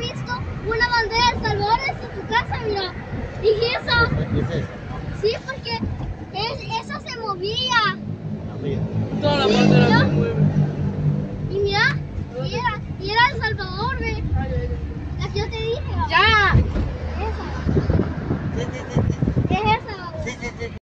visto una bandera de Salvador desde tu casa, mira. Y esa, eso? sí, porque es- esa se movía. Toda la bandera se mueve. Y mira, y era, y era El Salvador, ve. La que yo te dije. ¡Ya! Esa.